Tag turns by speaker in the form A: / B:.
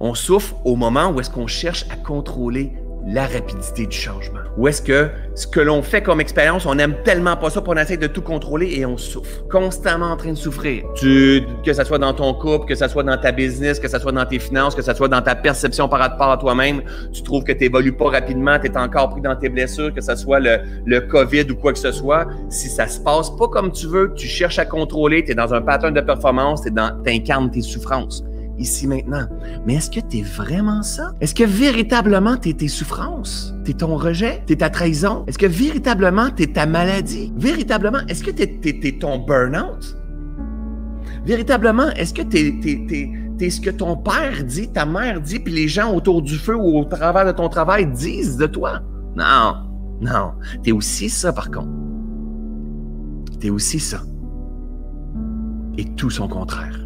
A: On souffre au moment où est-ce qu'on cherche à contrôler la rapidité du changement. Ou est-ce que ce que l'on fait comme expérience, on n'aime tellement pas ça qu'on essaie de tout contrôler et on souffre. Constamment en train de souffrir. Tu, que ce soit dans ton couple, que ce soit dans ta business, que ce soit dans tes finances, que ce soit dans ta perception par rapport à toi-même, tu trouves que tu n'évolues pas rapidement, tu es encore pris dans tes blessures, que ce soit le, COVID ou quoi que ce soit. Si ça se passe pas comme tu veux, tu cherches à contrôler, tu es dans un pattern de performance, tu incarnes tes souffrances ici maintenant. Mais est-ce que tu es vraiment ça? Est-ce que véritablement tu es tes souffrances? T'es ton rejet? T'es ta trahison? Est-ce que véritablement t'es ta maladie? Véritablement, est-ce que t'es es, ton burn-out? Véritablement, est-ce que t'es es, ce que ton père dit, ta mère dit, puis les gens autour du feu ou au travers de ton travail disent de toi? Non, non. T'es aussi ça, par contre. T'es aussi ça. Et tout son contraire.